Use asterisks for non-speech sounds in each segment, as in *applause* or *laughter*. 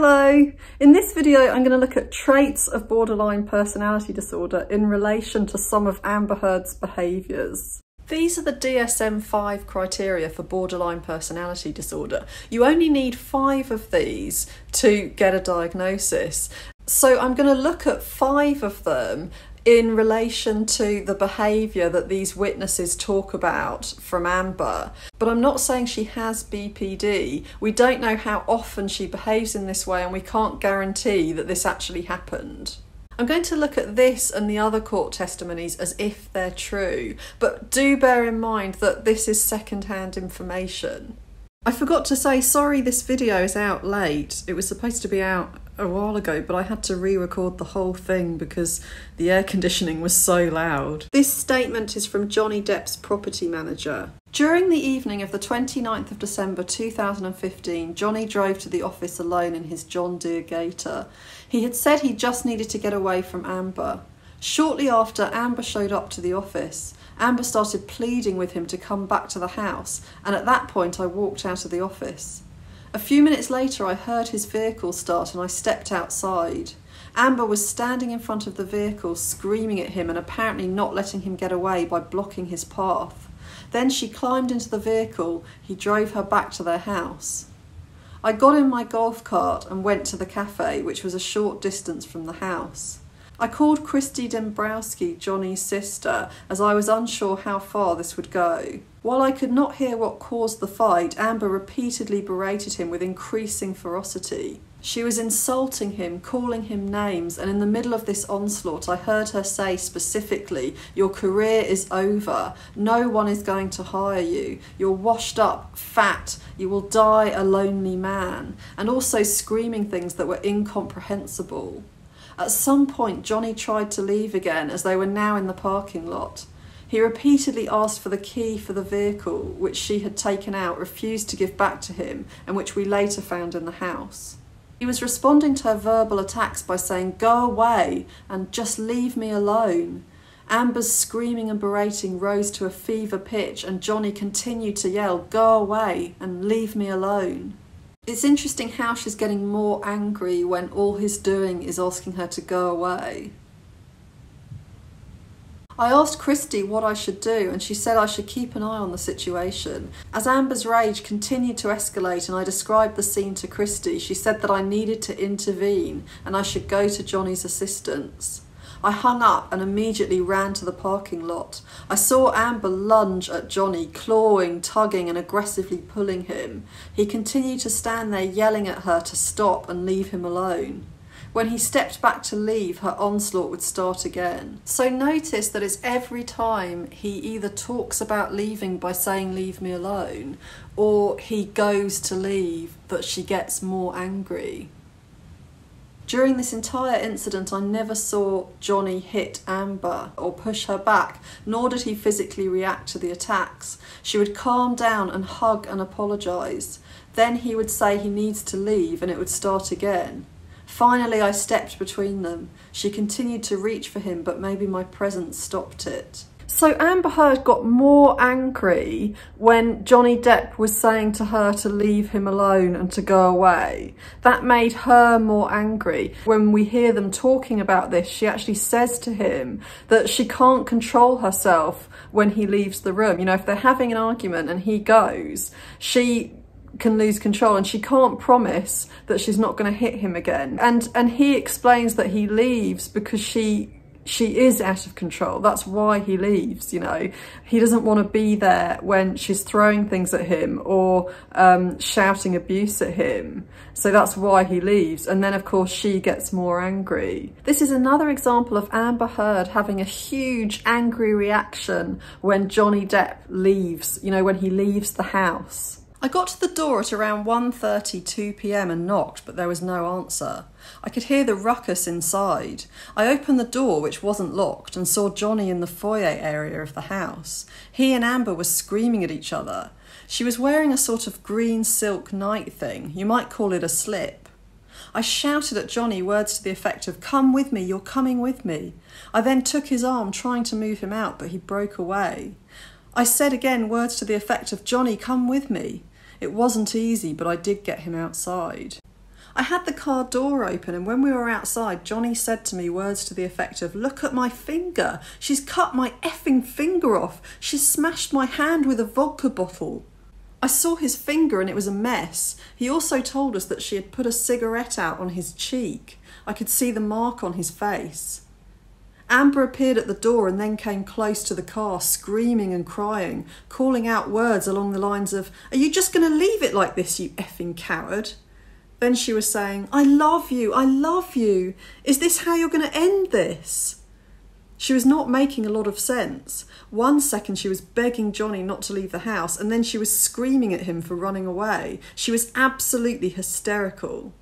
Hello! In this video I'm going to look at traits of borderline personality disorder in relation to some of Amber Heard's behaviours. These are the DSM-5 criteria for borderline personality disorder. You only need five of these to get a diagnosis. So I'm going to look at five of them in relation to the behaviour that these witnesses talk about from Amber. But I'm not saying she has BPD. We don't know how often she behaves in this way, and we can't guarantee that this actually happened. I'm going to look at this and the other court testimonies as if they're true, but do bear in mind that this is second-hand information. I forgot to say, sorry this video is out late. It was supposed to be out a while ago, but I had to re record the whole thing because the air conditioning was so loud. This statement is from Johnny Depp's property manager. During the evening of the 29th of December 2015, Johnny drove to the office alone in his John Deere Gator. He had said he just needed to get away from Amber. Shortly after, Amber showed up to the office. Amber started pleading with him to come back to the house, and at that point I walked out of the office. A few minutes later, I heard his vehicle start and I stepped outside. Amber was standing in front of the vehicle, screaming at him and apparently not letting him get away by blocking his path. Then she climbed into the vehicle. He drove her back to their house. I got in my golf cart and went to the cafe, which was a short distance from the house. I called Christi Dembrowski, Johnny's sister, as I was unsure how far this would go. While I could not hear what caused the fight, Amber repeatedly berated him with increasing ferocity. She was insulting him, calling him names, and in the middle of this onslaught, I heard her say specifically, Your career is over. No one is going to hire you. You're washed up, fat. You will die a lonely man. And also screaming things that were incomprehensible. At some point, Johnny tried to leave again as they were now in the parking lot. He repeatedly asked for the key for the vehicle, which she had taken out, refused to give back to him, and which we later found in the house. He was responding to her verbal attacks by saying, Go away and just leave me alone. Amber's screaming and berating rose to a fever pitch, and Johnny continued to yell, Go away and leave me alone. It's interesting how she's getting more angry when all he's doing is asking her to go away. I asked Christi what I should do, and she said I should keep an eye on the situation. As Amber's rage continued to escalate and I described the scene to Christi, she said that I needed to intervene and I should go to Johnny's assistance. I hung up and immediately ran to the parking lot. I saw Amber lunge at Johnny, clawing, tugging, and aggressively pulling him. He continued to stand there yelling at her to stop and leave him alone. When he stepped back to leave, her onslaught would start again. So notice that it's every time he either talks about leaving by saying, Leave me alone, or he goes to leave that she gets more angry. During this entire incident, I never saw Johnny hit Amber or push her back, nor did he physically react to the attacks. She would calm down and hug and apologise. Then he would say he needs to leave and it would start again. Finally, I stepped between them. She continued to reach for him, but maybe my presence stopped it. So Amber Heard got more angry when Johnny Depp was saying to her to leave him alone and to go away. That made her more angry. When we hear them talking about this, she actually says to him that she can't control herself when he leaves the room. You know, if they're having an argument and he goes, she can lose control and she can't promise that she's not going to hit him again. And and he explains that he leaves because she she is out of control. That's why he leaves, you know. He doesn't want to be there when she's throwing things at him or um, shouting abuse at him. So that's why he leaves. And then, of course, she gets more angry. This is another example of Amber Heard having a huge angry reaction when Johnny Depp leaves, you know, when he leaves the house. I got to the door at around 1.30, 2pm and knocked, but there was no answer. I could hear the ruckus inside. I opened the door, which wasn't locked, and saw Johnny in the foyer area of the house. He and Amber were screaming at each other. She was wearing a sort of green silk night thing. You might call it a slip. I shouted at Johnny words to the effect of, Come with me, you're coming with me. I then took his arm, trying to move him out, but he broke away. I said again words to the effect of, Johnny, come with me. It wasn't easy, but I did get him outside. I had the car door open, and when we were outside, Johnny said to me words to the effect of, Look at my finger. She's cut my effing finger off. She's smashed my hand with a vodka bottle. I saw his finger and it was a mess. He also told us that she had put a cigarette out on his cheek. I could see the mark on his face. Amber appeared at the door and then came close to the car, screaming and crying, calling out words along the lines of, Are you just going to leave it like this, you effing coward? Then she was saying, I love you, I love you. Is this how you're going to end this? She was not making a lot of sense. One second she was begging Johnny not to leave the house, and then she was screaming at him for running away. She was absolutely hysterical.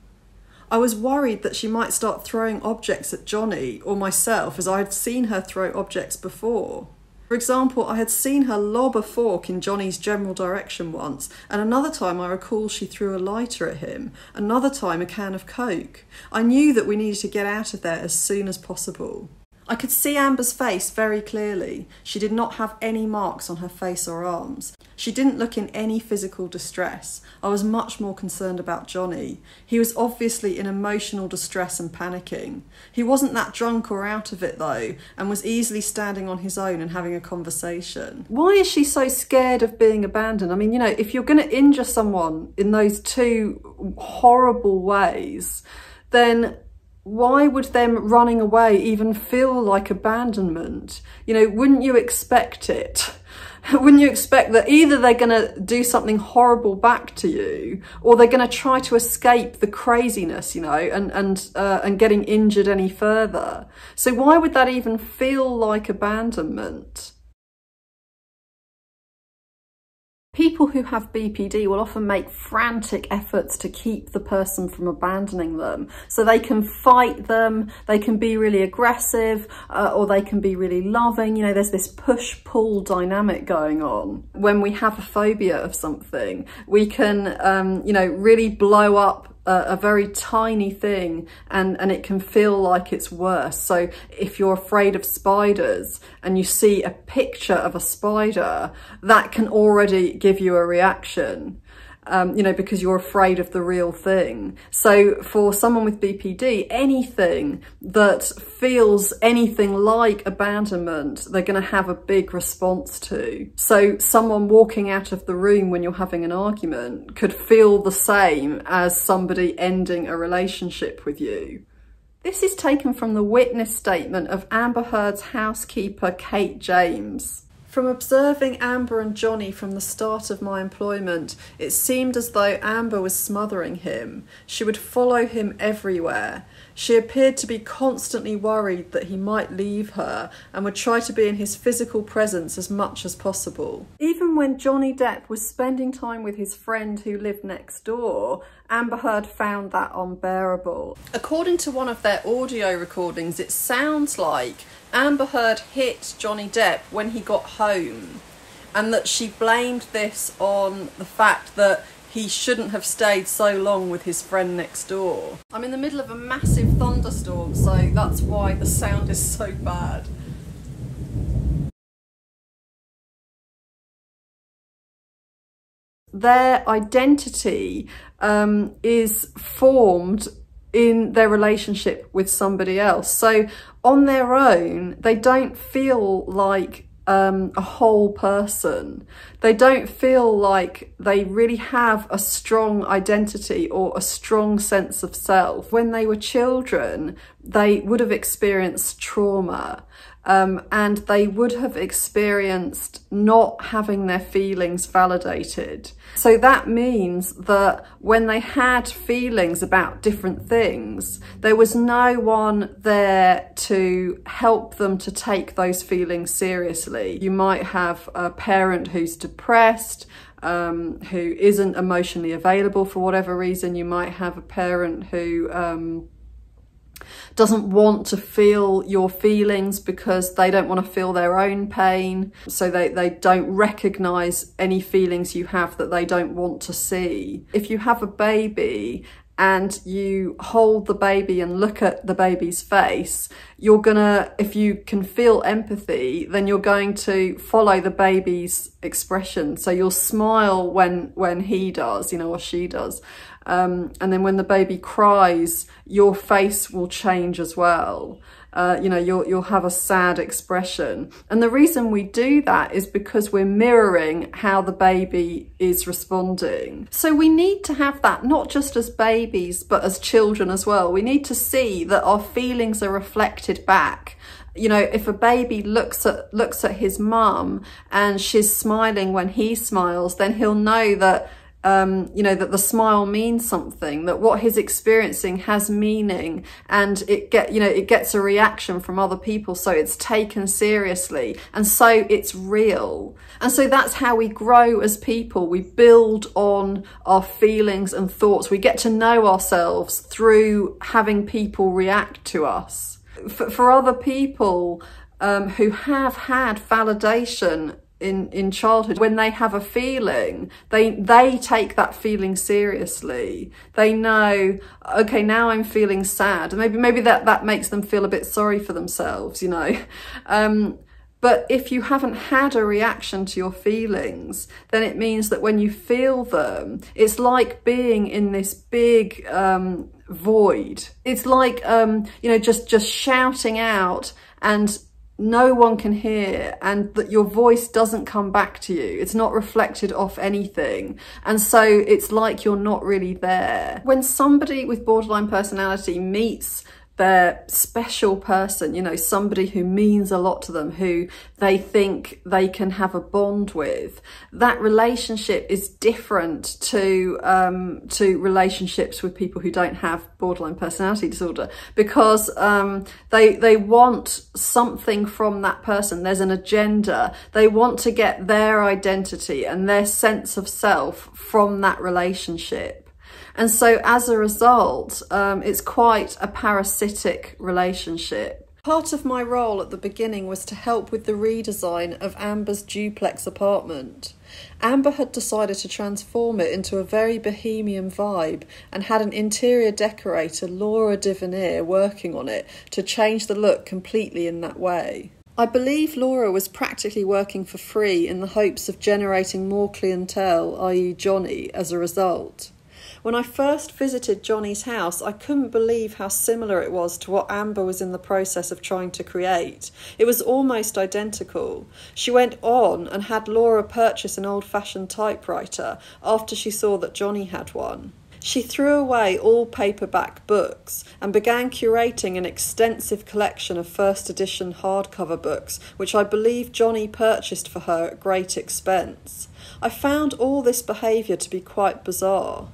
I was worried that she might start throwing objects at Johnny or myself, as I had seen her throw objects before. For example, I had seen her lob a fork in Johnny's general direction once, and another time I recall she threw a lighter at him, another time a can of Coke. I knew that we needed to get out of there as soon as possible. I could see Amber's face very clearly. She did not have any marks on her face or arms. She didn't look in any physical distress. I was much more concerned about Johnny. He was obviously in emotional distress and panicking. He wasn't that drunk or out of it though, and was easily standing on his own and having a conversation. Why is she so scared of being abandoned? I mean, you know, if you're going to injure someone in those two horrible ways, then why would them running away even feel like abandonment? You know, wouldn't you expect it? *laughs* wouldn't you expect that either they're going to do something horrible back to you or they're going to try to escape the craziness, you know, and, and, uh, and getting injured any further? So why would that even feel like abandonment? People who have BPD will often make frantic efforts to keep the person from abandoning them. So they can fight them, they can be really aggressive, uh, or they can be really loving. You know, there's this push-pull dynamic going on. When we have a phobia of something, we can, um, you know, really blow up a, a, very tiny thing and, and it can feel like it's worse. So if you're afraid of spiders and you see a picture of a spider, that can already give you a reaction um, you know, because you're afraid of the real thing. So for someone with BPD, anything that feels anything like abandonment, they're going to have a big response to. So someone walking out of the room when you're having an argument could feel the same as somebody ending a relationship with you. This is taken from the witness statement of Amber Heard's housekeeper, Kate James. From observing Amber and Johnny from the start of my employment, it seemed as though Amber was smothering him. She would follow him everywhere. She appeared to be constantly worried that he might leave her and would try to be in his physical presence as much as possible. Even when Johnny Depp was spending time with his friend who lived next door, Amber Heard found that unbearable. According to one of their audio recordings, it sounds like Amber Heard hit Johnny Depp when he got home and that she blamed this on the fact that he shouldn't have stayed so long with his friend next door. I'm in the middle of a massive thunderstorm, so that's why the sound is so bad. Their identity um, is formed in their relationship with somebody else. So on their own, they don't feel like um, a whole person. They don't feel like they really have a strong identity or a strong sense of self. When they were children, they would have experienced trauma um, and they would have experienced not having their feelings validated. So that means that when they had feelings about different things, there was no one there to help them to take those feelings seriously. You might have a parent who's depressed, um, who isn't emotionally available for whatever reason. You might have a parent who um, doesn't want to feel your feelings because they don't want to feel their own pain. So they, they don't recognize any feelings you have that they don't want to see. If you have a baby and you hold the baby and look at the baby's face, you're gonna, if you can feel empathy, then you're going to follow the baby's expression. So you'll smile when, when he does, you know, or she does. Um, and then when the baby cries, your face will change as well. Uh, you know, you'll, you'll have a sad expression. And the reason we do that is because we're mirroring how the baby is responding. So we need to have that not just as babies, but as children as well. We need to see that our feelings are reflected back you know if a baby looks at looks at his mum and she's smiling when he smiles then he'll know that um, you know, that the smile means something, that what he's experiencing has meaning and it get, you know, it gets a reaction from other people. So it's taken seriously and so it's real. And so that's how we grow as people. We build on our feelings and thoughts. We get to know ourselves through having people react to us. For, for other people, um, who have had validation in in childhood when they have a feeling they they take that feeling seriously. They know okay now i'm feeling sad. Maybe maybe that that makes them feel a bit sorry for themselves you know? *laughs* Um but if you haven't had a reaction to your feelings, then it means that when you feel them, it's like being in this big um, void. It's like, um, you know, just, just shouting out and no one can hear and that your voice doesn't come back to you. It's not reflected off anything. And so it's like you're not really there. When somebody with borderline personality meets their special person, you know, somebody who means a lot to them, who they think they can have a bond with. That relationship is different to um, to relationships with people who don't have borderline personality disorder because um, they they want something from that person. There's an agenda. They want to get their identity and their sense of self from that relationship. And so as a result, um, it's quite a parasitic relationship. Part of my role at the beginning was to help with the redesign of Amber's duplex apartment. Amber had decided to transform it into a very bohemian vibe and had an interior decorator, Laura Diveneer, working on it to change the look completely in that way. I believe Laura was practically working for free in the hopes of generating more clientele, i.e., Johnny, as a result. When I first visited Johnny's house, I couldn't believe how similar it was to what Amber was in the process of trying to create. It was almost identical. She went on and had Laura purchase an old fashioned typewriter after she saw that Johnny had one. She threw away all paperback books and began curating an extensive collection of first edition hardcover books, which I believe Johnny purchased for her at great expense. I found all this behaviour to be quite bizarre.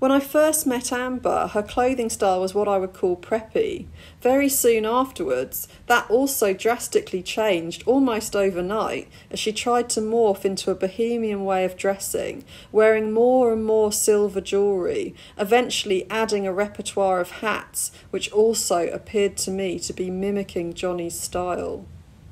When I first met Amber, her clothing style was what I would call preppy. Very soon afterwards, that also drastically changed almost overnight as she tried to morph into a bohemian way of dressing, wearing more and more silver jewellery, eventually adding a repertoire of hats, which also appeared to me to be mimicking Johnny's style.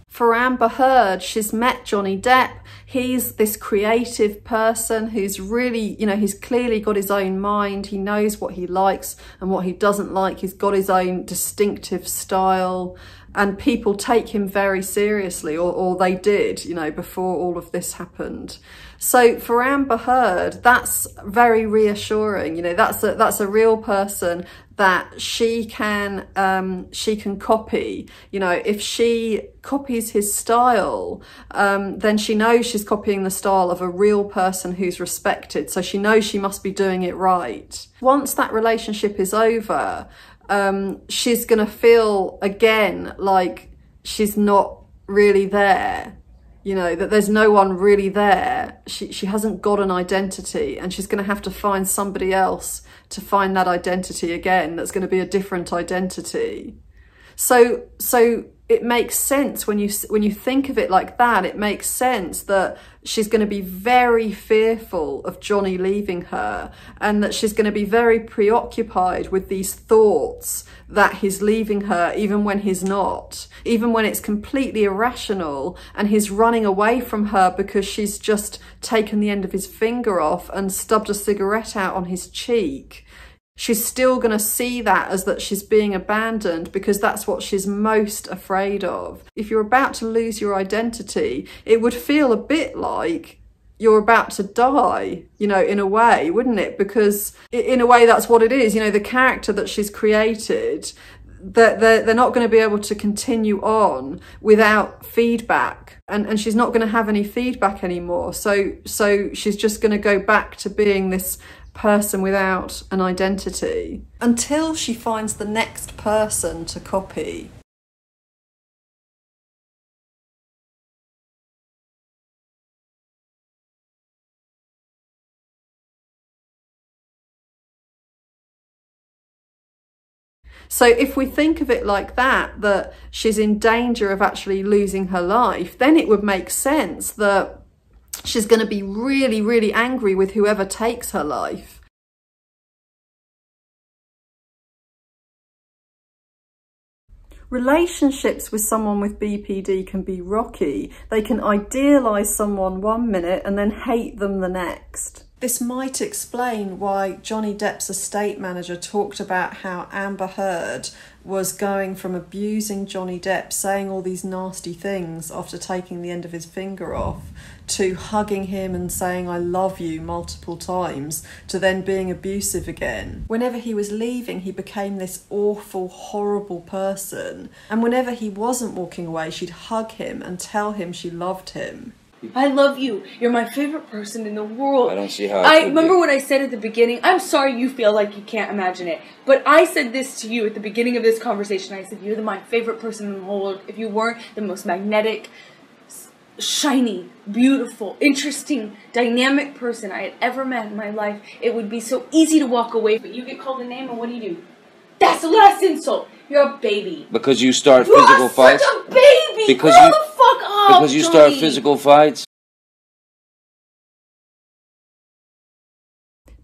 For Amber Heard, she's met Johnny Depp. He's this creative person who's really, you know, he's clearly got his own mind. He knows what he likes and what he doesn't like. He's got his own distinctive style and people take him very seriously or, or they did, you know, before all of this happened. So for Amber Heard, that's very reassuring. You know, that's a, that's a real person that she can, um, she can copy. You know, if she copies his style, um, then she knows she's copying the style of a real person who's respected. So she knows she must be doing it right. Once that relationship is over, um, she's going to feel again like she's not really there. You know that there's no one really there. She she hasn't got an identity and she's going to have to find somebody else to find that identity again that's going to be a different identity. So so it makes sense when you when you think of it like that it makes sense that she's going to be very fearful of Johnny leaving her and that she's going to be very preoccupied with these thoughts that he's leaving her even when he's not even when it's completely irrational and he's running away from her because she's just taken the end of his finger off and stubbed a cigarette out on his cheek she's still going to see that as that she's being abandoned because that's what she's most afraid of. If you're about to lose your identity, it would feel a bit like you're about to die, you know, in a way, wouldn't it? Because in a way, that's what it is. You know, the character that she's created, that they're, they're not going to be able to continue on without feedback and, and she's not going to have any feedback anymore. So, so she's just going to go back to being this person without an identity until she finds the next person to copy. So if we think of it like that, that she's in danger of actually losing her life, then it would make sense that she's going to be really, really angry with whoever takes her life. Relationships with someone with BPD can be rocky. They can idealise someone one minute and then hate them the next. This might explain why Johnny Depp's estate manager talked about how Amber Heard was going from abusing Johnny Depp, saying all these nasty things after taking the end of his finger off, to hugging him and saying, I love you multiple times, to then being abusive again. Whenever he was leaving, he became this awful, horrible person. And whenever he wasn't walking away, she'd hug him and tell him she loved him. I love you. You're my favorite person in the world. I don't see how. I remember be. when I said at the beginning, I'm sorry you feel like you can't imagine it, but I said this to you at the beginning of this conversation. I said, You're the, my favorite person in the whole world. If you weren't the most magnetic, shiny, beautiful, interesting, dynamic person I had ever met in my life, it would be so easy to walk away. But you get called a name, and what do you do? That's the last insult. You're a baby. Because you start you physical fights. Such a baby. Because Grow you, the fuck up. Because you Johnny. start physical fights.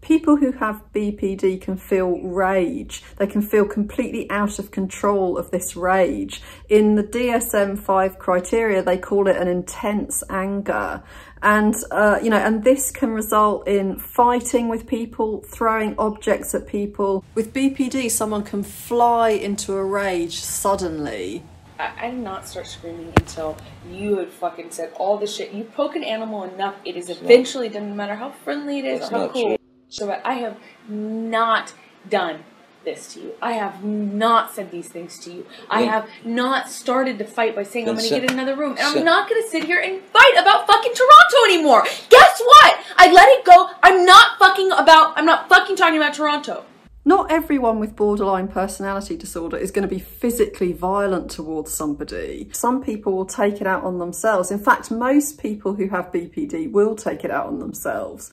People who have BPD can feel rage. They can feel completely out of control of this rage. In the DSM-5 criteria, they call it an intense anger. And, uh, you know, and this can result in fighting with people, throwing objects at people. With BPD, someone can fly into a rage suddenly. I, I did not start screaming until you had fucking said all the shit. You poke an animal enough, it is eventually, doesn't matter how friendly it is or how cool. True. So I have not done this to you. I have not said these things to you. I have not started to fight by saying I'm going to get in another room. And I'm not going to sit here and fight about fucking Toronto anymore. Guess what? I let it go. I'm not fucking about, I'm not fucking talking about Toronto. Not everyone with borderline personality disorder is going to be physically violent towards somebody. Some people will take it out on themselves. In fact, most people who have BPD will take it out on themselves.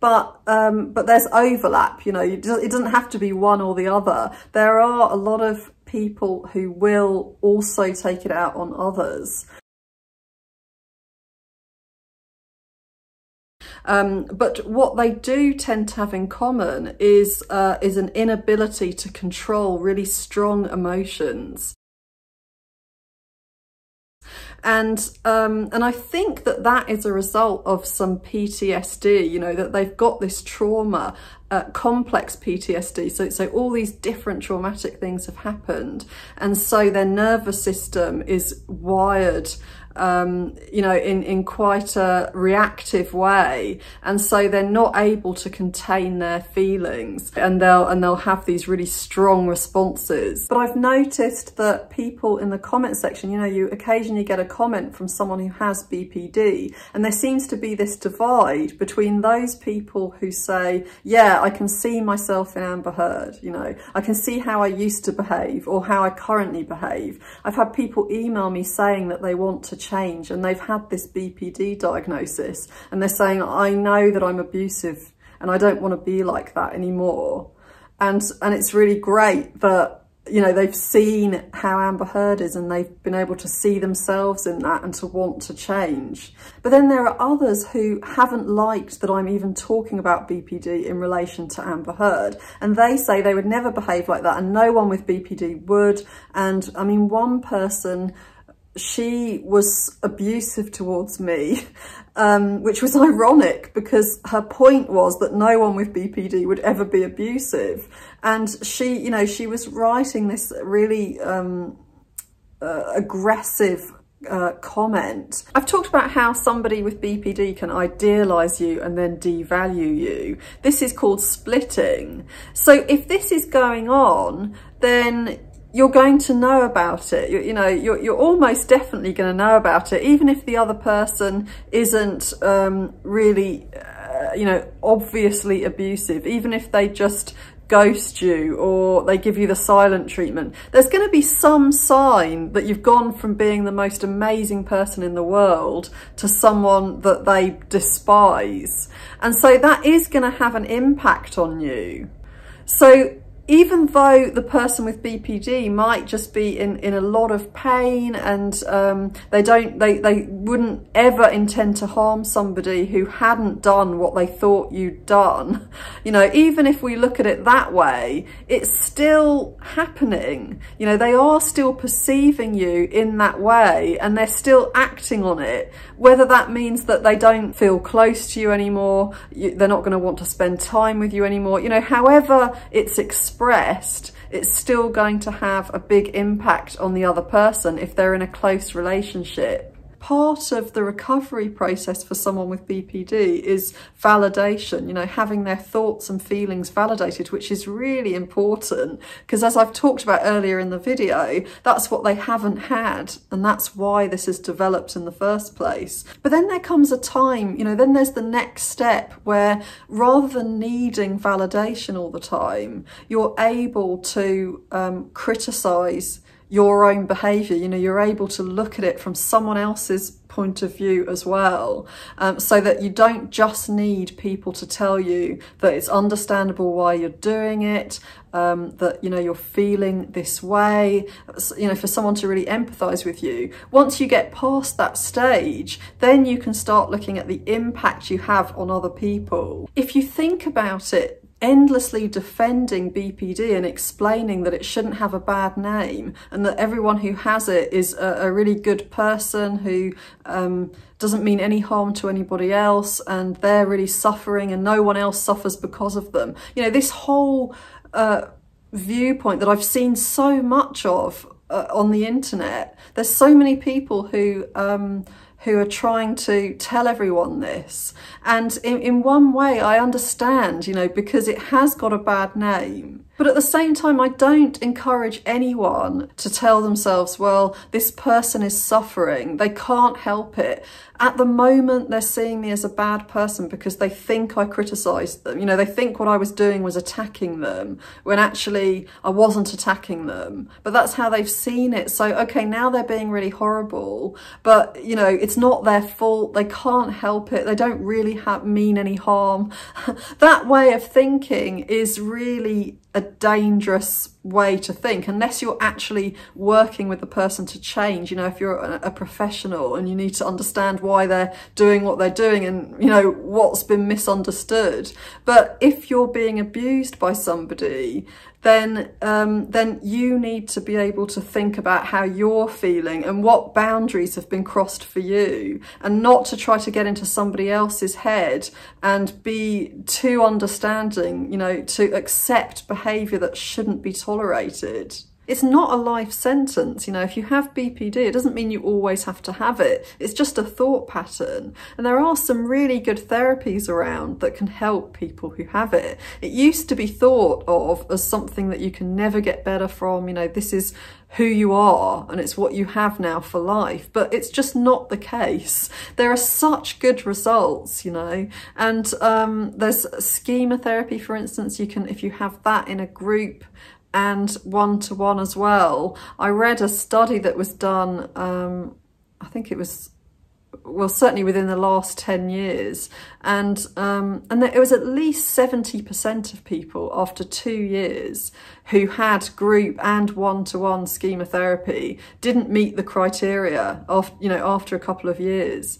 But um, but there's overlap. You know, it doesn't have to be one or the other. There are a lot of people who will also take it out on others. Um, but what they do tend to have in common is uh, is an inability to control really strong emotions and um, and I think that that is a result of some PTSD. You know that they've got this trauma, uh, complex PTSD. So so all these different traumatic things have happened, and so their nervous system is wired um, you know, in, in quite a reactive way. And so they're not able to contain their feelings and they'll, and they'll have these really strong responses. But I've noticed that people in the comment section, you know, you occasionally get a comment from someone who has BPD and there seems to be this divide between those people who say, yeah, I can see myself in Amber Heard, you know, I can see how I used to behave or how I currently behave. I've had people email me saying that they want to change and they've had this BPD diagnosis and they're saying, I know that I'm abusive and I don't want to be like that anymore. And, and it's really great that, you know, they've seen how Amber Heard is and they've been able to see themselves in that and to want to change. But then there are others who haven't liked that I'm even talking about BPD in relation to Amber Heard. And they say they would never behave like that and no one with BPD would. And I mean, one person she was abusive towards me, *laughs* um, which was ironic because her point was that no one with BPD would ever be abusive. And she, you know, she was writing this really um, uh, aggressive uh, comment. I've talked about how somebody with BPD can idealise you and then devalue you. This is called splitting. So if this is going on, then you're going to know about it. You, you know, you're, you're almost definitely going to know about it, even if the other person isn't um, really, uh, you know, obviously abusive, even if they just ghost you or they give you the silent treatment. There's going to be some sign that you've gone from being the most amazing person in the world to someone that they despise. And so that is going to have an impact on you. So even though the person with BPD might just be in, in a lot of pain and um, they don't they, they wouldn't ever intend to harm somebody who hadn't done what they thought you'd done, *laughs* you know, even if we look at it that way, it's still happening. You know, they are still perceiving you in that way and they're still acting on it. Whether that means that they don't feel close to you anymore, you, they're not going to want to spend time with you anymore, you know, however it's expressed expressed, it's still going to have a big impact on the other person if they're in a close relationship part of the recovery process for someone with BPD is validation, you know, having their thoughts and feelings validated, which is really important because as I've talked about earlier in the video, that's what they haven't had and that's why this has developed in the first place. But then there comes a time, you know, then there's the next step where rather than needing validation all the time, you're able to um, criticize your own behavior you know you're able to look at it from someone else's point of view as well um, so that you don't just need people to tell you that it's understandable why you're doing it um, that you know you're feeling this way. You know for someone to really empathize with you. Once you get past that stage then you can start looking at the impact you have on other people. If you think about it endlessly defending BPD and explaining that it shouldn't have a bad name and that everyone who has it is a, a really good person who um, doesn't mean any harm to anybody else and they're really suffering and no one else suffers because of them. You know, this whole uh, viewpoint that I've seen so much of uh, on the internet, there's so many people who um, who are trying to tell everyone this. And in, in one way, I understand, you know, because it has got a bad name. But at the same time, I don't encourage anyone to tell themselves, well, this person is suffering. They can't help it. At the moment, they're seeing me as a bad person because they think I criticised them. You know, they think what I was doing was attacking them when actually I wasn't attacking them. But that's how they've seen it. So, okay, now they're being really horrible, but, you know, it's not their fault. They can't help it. They don't really have, mean any harm. *laughs* that way of thinking is really a dangerous way to think unless you're actually working with the person to change you know if you're a, a, professional and you need to understand why they're doing what they're doing and you know what's been misunderstood. But if you're being abused by somebody then um, then you need to be able to think about how you're feeling and what boundaries have been crossed for you and not to try to get into somebody else's head and be too understanding, you know, to accept behaviour that shouldn't be tolerated. It's not a life sentence, you know, if you have BPD, it doesn't mean you always have to have it. It's just a thought pattern. And there are some really good therapies around that can help people who have it. It used to be thought of as something that you can never get better from, you know, this is who you are and it's what you have now for life but it's just not the case there are such good results you know and um, there's schema therapy for instance you can if you have that in a group and one-to-one -one as well. I read a study that was done, um, I think it was, well, certainly within the last 10 years, and, um, and it was at least 70% of people after two years who had group and one-to-one -one schema therapy didn't meet the criteria of, you know, after a couple of years.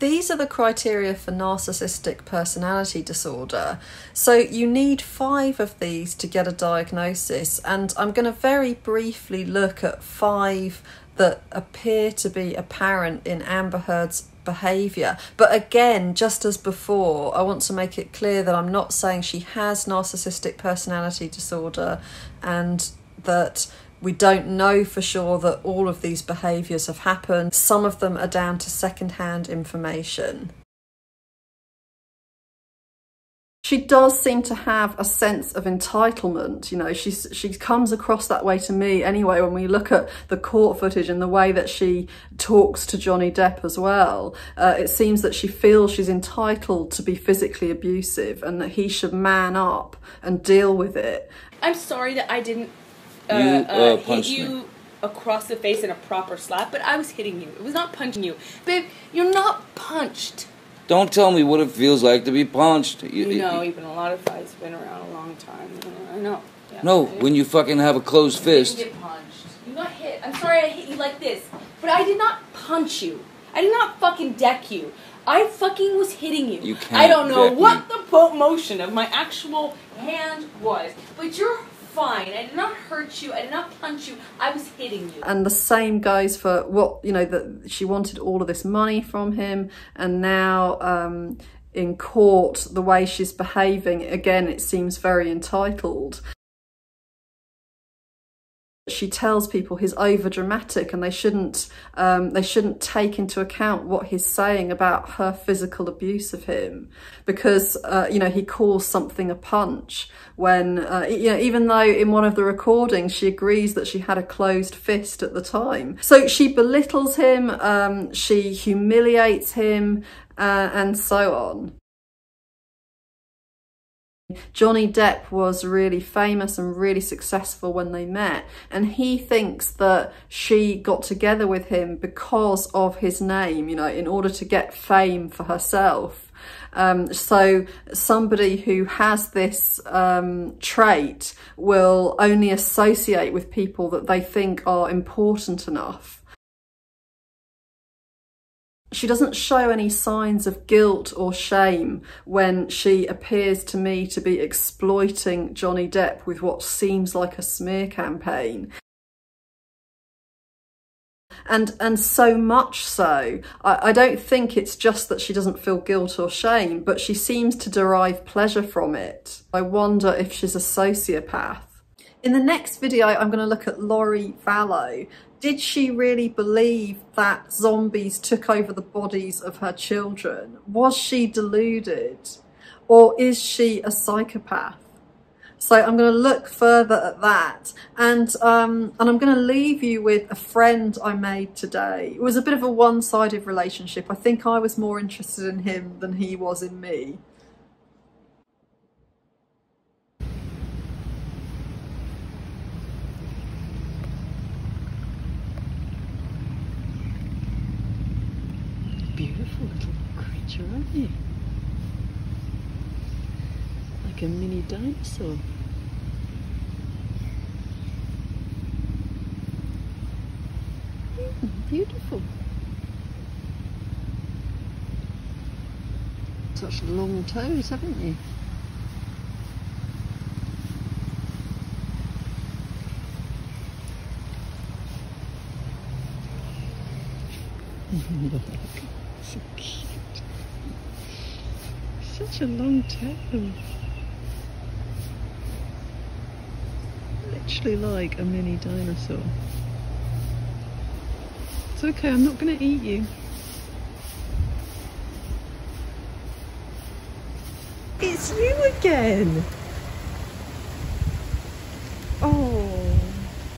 These are the criteria for narcissistic personality disorder. So you need five of these to get a diagnosis, and I'm going to very briefly look at five that appear to be apparent in Amber Heard's behaviour. But again, just as before, I want to make it clear that I'm not saying she has narcissistic personality disorder and that we don't know for sure that all of these behaviours have happened. Some of them are down to second-hand information. She does seem to have a sense of entitlement. You know, she's, she comes across that way to me anyway when we look at the court footage and the way that she talks to Johnny Depp as well. Uh, it seems that she feels she's entitled to be physically abusive and that he should man up and deal with it. I'm sorry that I didn't You, uh, uh, hit you me. across the face in a proper slap, but I was hitting you. It was not punching you. Babe, you're not punched. Don't tell me what it feels like to be punched. You, You know, you- even a lot of fights been around a long time. I know. Yeah. no, when you fucking have a closed You didn't fist. get punched. You got hit. I'm sorry I hit you like this, but I did not punch you. I did not fucking deck you. I fucking was hitting you. You can't I don't know deck what me. the motion of my actual hand was, but you're fine. I did not hurt you. I did not punch you. I was hitting you. and the same goes for what you know that she wanted all of this money from him and now um in court the way she's behaving again it seems very entitled she tells people he's over dramatic and they shouldn't um, they shouldn't take into account what he's saying about her physical abuse of him because uh, you know he calls something a punch when uh, you know even though in one of the recordings she agrees that she had a closed fist at the time. So she belittles him um, she humiliates him uh, and so on Johnny Depp was really famous and really successful when they met, and he thinks that she got together with him because of his name, you know, in order to get fame for herself. Um, so somebody who has this um, trait will only associate with people that they think are important enough she doesn't show any signs of guilt or shame when she appears to me to be exploiting Johnny Depp with what seems like a smear campaign. And and so much so, I, I don't think it's just that she doesn't feel guilt or shame, but she seems to derive pleasure from it. I wonder if she's a sociopath. In the next video, I'm going to look at Lori Vallow. Did she really believe that zombies took over the bodies of her children? Was she deluded? Or is she a psychopath? So I'm going to look further at that, and um, and I'm going to leave you with a friend I made today. It was a bit of a one-sided relationship. I think I was more interested in him than he was in me. Beautiful Like a mini dinosaur. Mm, beautiful. Such long toes, haven't you? So *laughs* cute. Such a long toe. Literally like a mini dinosaur. It's okay, I'm not going to eat you. It's you again.